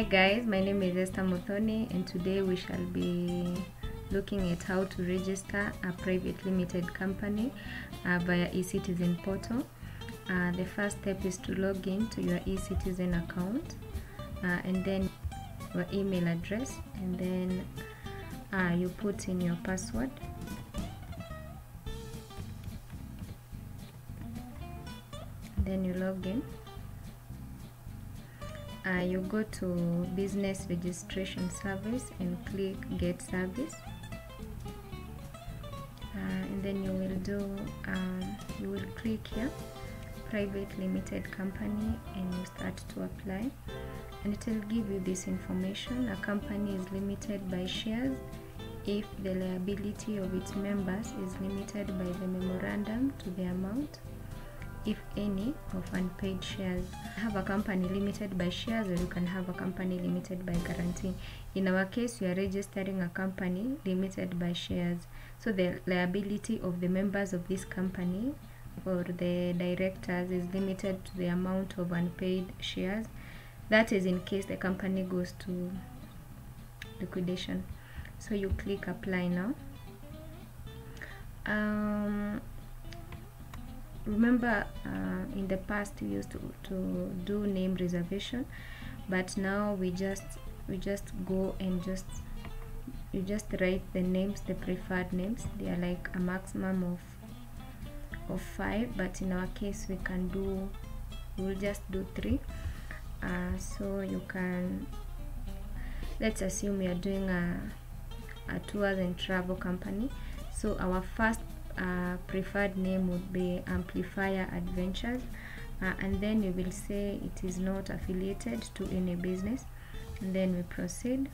Hi guys, my name is Esther Muthoni and today we shall be looking at how to register a private limited company uh, via eCitizen portal. Uh, the first step is to log in to your eCitizen account uh, and then your email address and then uh, you put in your password then you log in uh, you go to business registration service and click get service. Uh, and then you will do um, you will click here private limited company and you start to apply. And it will give you this information. A company is limited by shares if the liability of its members is limited by the memorandum to the amount if any of unpaid shares. Have a company limited by shares or you can have a company limited by guarantee. In our case we are registering a company limited by shares. So the liability of the members of this company or the directors is limited to the amount of unpaid shares. That is in case the company goes to liquidation. So you click apply now. Um, remember uh, in the past we used to, to do name reservation but now we just we just go and just you just write the names the preferred names. They are like a maximum of of five but in our case we can do we'll just do three. Uh, so you can let's assume we are doing a, a tours and travel company. So our first uh, preferred name would be amplifier adventures. Uh, and then you will say it is not affiliated to any business. And then we proceed.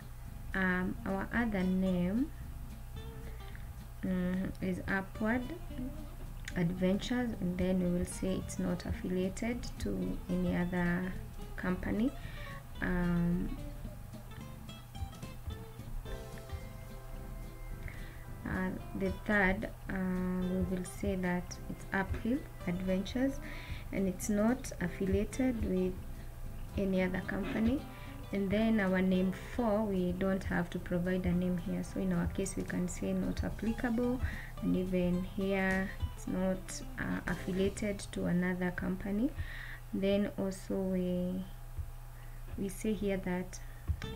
Um, our other name um, is upward adventures. And then we will say it's not affiliated to any other company. Um, the third uh, we will say that it's uphill adventures and it's not affiliated with any other company. And then our name four we don't have to provide a name here. So in our case we can say not applicable and even here it's not uh, affiliated to another company. Then also we we say here that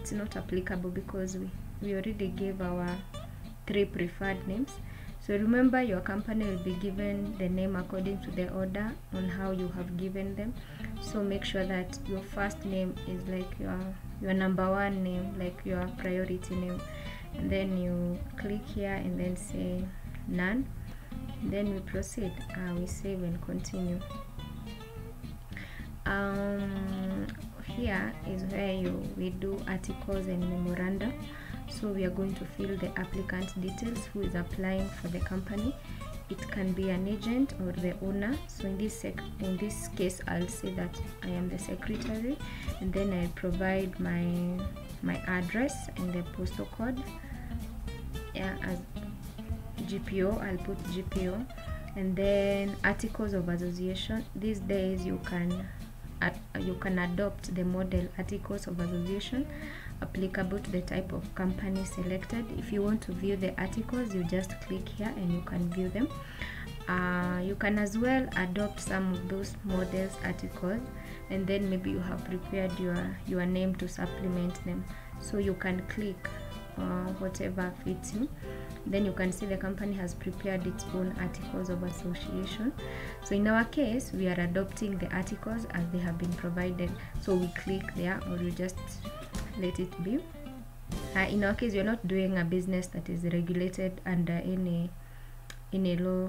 it's not applicable because we, we already gave our three preferred names. So remember your company will be given the name according to the order on how you have given them. So make sure that your first name is like your your number one name like your priority name. And then you click here and then say none. Then we proceed. Uh, we save and continue. Um, here is where you we do articles and memoranda so we are going to fill the applicant details who is applying for the company. It can be an agent or the owner. So in this sec in this case i'll say that i am the secretary and then i provide my my address and the postal code. Yeah as gpo i'll put gpo and then articles of association. These days you can uh, you can adopt the model articles of association applicable to the type of company selected. If you want to view the articles you just click here and you can view them. Uh, you can as well adopt some of those models articles and then maybe you have prepared your your name to supplement them. So you can click uh, whatever fits you. Then you can see the company has prepared its own articles of association. So in our case we are adopting the articles as they have been provided. So we click there or you just let it be. Uh, in our case we're not doing a business that is regulated under any any law.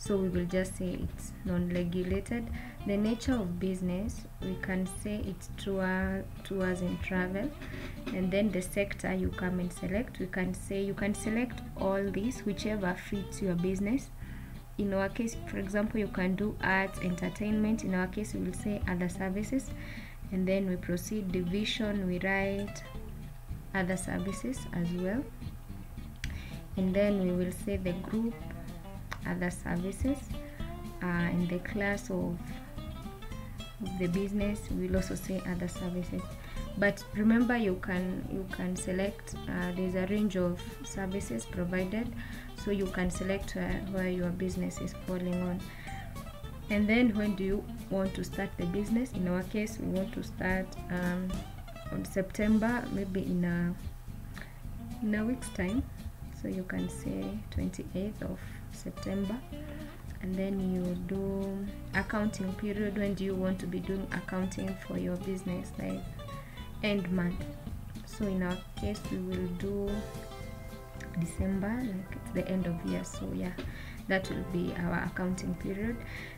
So we will just say it's non-regulated. The nature of business we can say it's tour tours and travel. And then the sector you come and select we can say you can select all these whichever fits your business. In our case for example you can do arts entertainment. In our case we will say other services and then we proceed division we write other services as well. And then we will say the group other services. Uh, in the class of the business we will also say other services. But remember you can you can select uh, there's a range of services provided. So you can select uh, where your business is falling on and then when do you want to start the business? In our case we want to start um, on september maybe in a in a week's time. So you can say 28th of september. And then you do accounting period. When do you want to be doing accounting for your business like end month? So in our case we will do december like it's the end of year so yeah that will be our accounting period.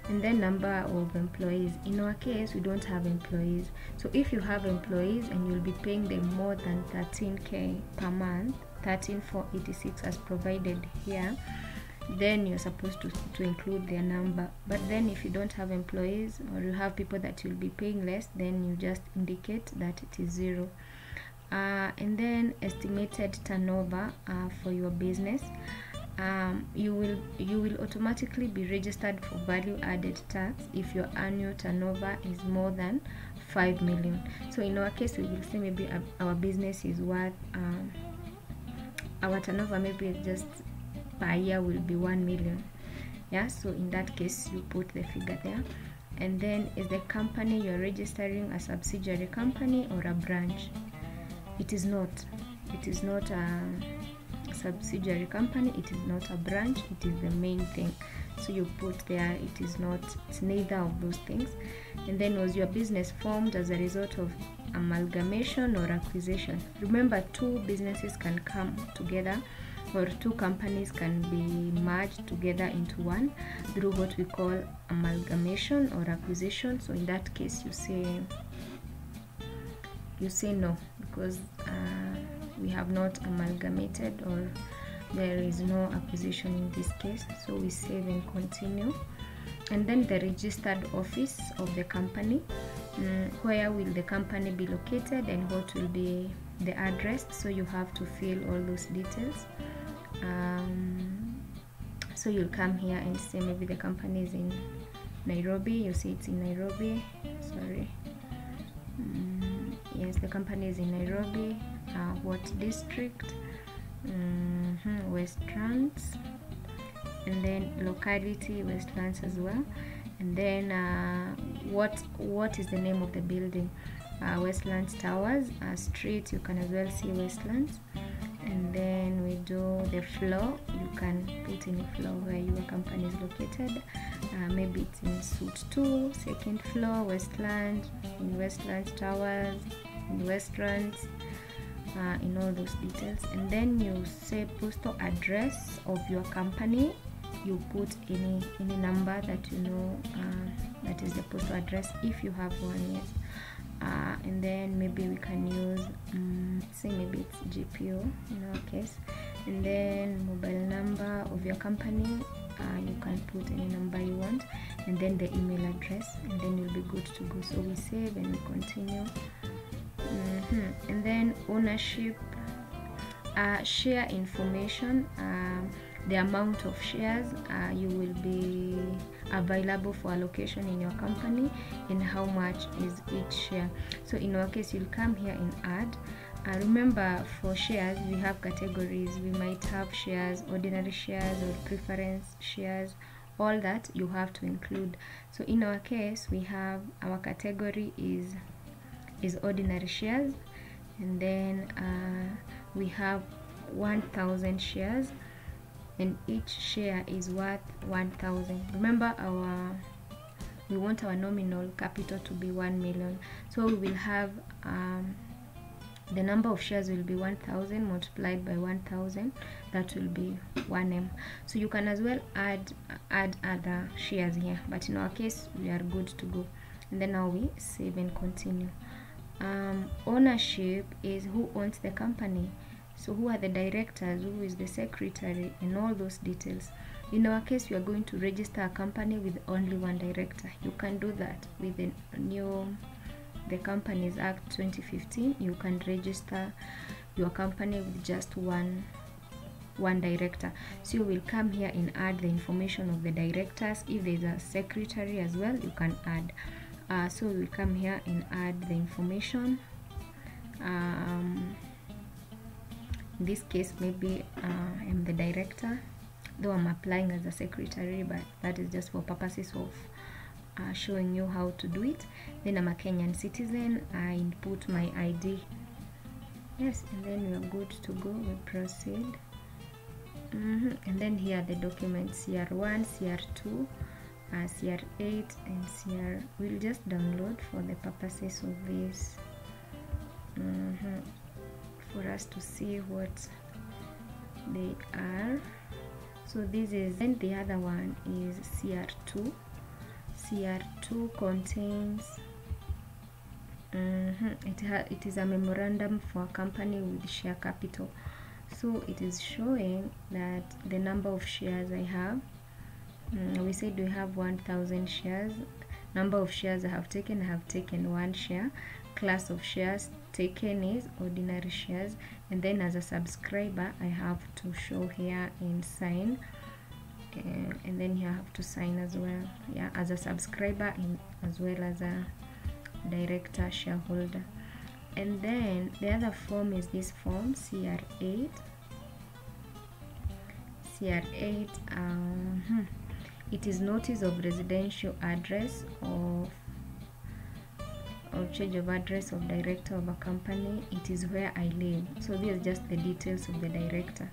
And then number of employees. In our case we don't have employees. So if you have employees and you'll be paying them more than 13k per month 13486 as provided here then you're supposed to, to include their number. But then if you don't have employees or you have people that you'll be paying less then you just indicate that it is zero uh, and then estimated turnover uh, for your business. Um, you will you will automatically be registered for value added tax if your annual turnover is more than 5 million. So in our case we will say maybe our business is worth um, our turnover maybe just per year will be 1 million. Yeah so in that case you put the figure there. And then is the company you're registering a subsidiary company or a branch it is not it is not a subsidiary company it is not a branch it is the main thing. So you put there it is not it's neither of those things. And then was your business formed as a result of amalgamation or acquisition? Remember two businesses can come together or two companies can be merged together into one through what we call amalgamation or acquisition. So in that case you say you say no because uh, we have not amalgamated or there is no acquisition in this case so we save and continue. And then the registered office of the company mm, where will the company be located and what will be the address so you have to fill all those details. Um, so you'll come here and say maybe the company is in Nairobi you see it's in Nairobi sorry. Mm, yes the company is in Nairobi uh, what district mm -hmm, Westlands and then locality Westlands as well. And then uh, what what is the name of the building. Uh, Westlands Towers uh, street you can as well see Westlands. And then we do the floor you can put in the floor where your company is located. Uh, maybe it's in suite 2 second floor westland in westland towers restaurants uh, in all those details. And then you say postal address of your company. You put any any number that you know uh, that is the postal address if you have one yes. Uh, and then maybe we can use um, say maybe it's GPO in our case. And then mobile number of your company. Uh, you can put any number you want. And then the email address. And then you'll be good to go. So we save and we continue mm -hmm. and then ownership uh, share information um, the amount of shares uh, you will be available for allocation in your company and how much is each share. So in our case you'll come here and add. Uh, remember for shares we have categories. We might have shares ordinary shares or preference shares. All that you have to include. So in our case we have our category is is ordinary shares. And then uh, we have 1000 shares. And each share is worth 1000 remember our we want our nominal capital to be 1 million. So we will have um, the number of shares will be 1000 multiplied by 1000 that will be 1m so you can as well add add other shares here. But in our case we are good to go. And then now we save and continue um, ownership is who owns the company. So who are the directors who is the secretary and all those details. In our case we are going to register a company with only one director. You can do that with the new the companies act 2015 you can register your company with just one one director. So you will come here and add the information of the directors. If there's a secretary as well you can add uh, so we'll come here and add the information. Um, in this case maybe uh, i'm the director though i'm applying as a secretary but that is just for purposes of uh, showing you how to do it. Then i'm a kenyan citizen. I input my id yes and then we're good to go. We proceed. Mm -hmm. and then here are the documents. Cr1 cr2 uh, cr8 and cr we'll just download for the purposes of this. Mm -hmm. for us to see what they are. So this is and the other one is cr2 cr2 contains mm -hmm, it, it is a memorandum for a company with share capital. So it is showing that the number of shares i have mm, we said we have 1000 shares. Number of shares i have taken i have taken one share. Class of shares taken is ordinary shares. And then as a subscriber i have to show here and sign. Uh, and then you have to sign as well. Yeah as a subscriber in, as well as a director shareholder. And then the other form is this form cr8 cr8 um, it is notice of residential address of or change of address of director of a company. It is where i live. So these are just the details of the director.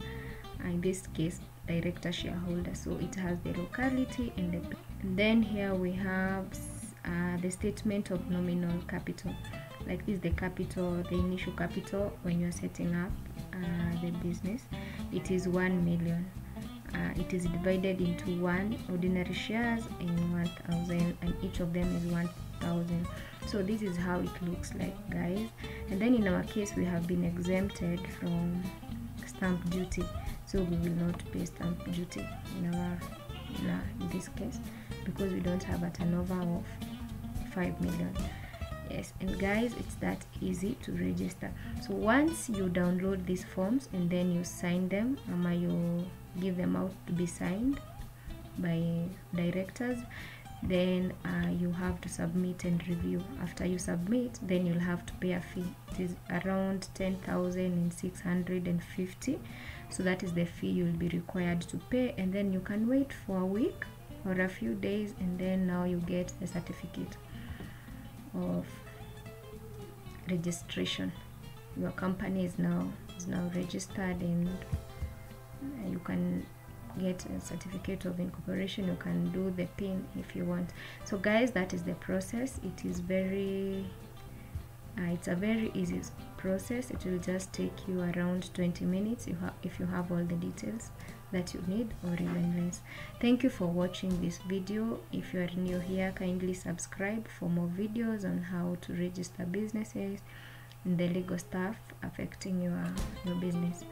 In this case director shareholder. So it has the locality and, the, and then here we have uh, the statement of nominal capital. Like this the capital the initial capital when you're setting up uh, the business. It is 1 million uh, it is divided into one ordinary shares in 1000 and each of them is 1000 so this is how it looks like guys. And then in our case we have been exempted from stamp duty. So we will not pay stamp duty in our in, this case because we don't have a turnover of 5 million. Yes and guys it's that easy to register. So once you download these forms and then you sign them you give them out to be signed by directors. Then uh, you have to submit and review. After you submit then you'll have to pay a fee. It is around 10,650 so that is the fee you'll be required to pay. And then you can wait for a week or a few days and then now you get the certificate of registration. Your company is now is now registered and you can get a certificate of incorporation you can do the pin if you want. So guys that is the process. It is very uh, it's a very easy process. It will just take you around 20 minutes if you have all the details that you need or even less. Thank you for watching this video. If you are new here kindly subscribe for more videos on how to register businesses and the legal stuff affecting your your business